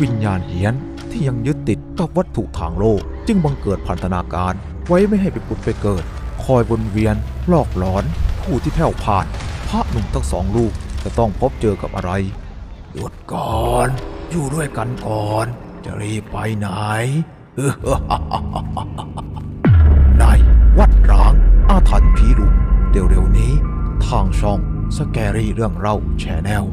วิญญาณเฮียนที่ยังยึดติดกับวัตถุทางโลก จึงบังเกิดพันธนาการไว้ไม่ให้ไปผุดไปเกิด คอยวนเวียนลอกหลอน ผู้ที่แผ่วผ่าน พระหนุ่มทั้งสองลูกจะต้องพบเจอกับอะไรหยุดก่อน อยู่ด้วยกันก่อน จะรีบไปไหนในวัดร้าง อาถรรพ์ผีดุเร็วๆนี้ ทางช่องสแกรี่เรื่องเล่าแชนแนล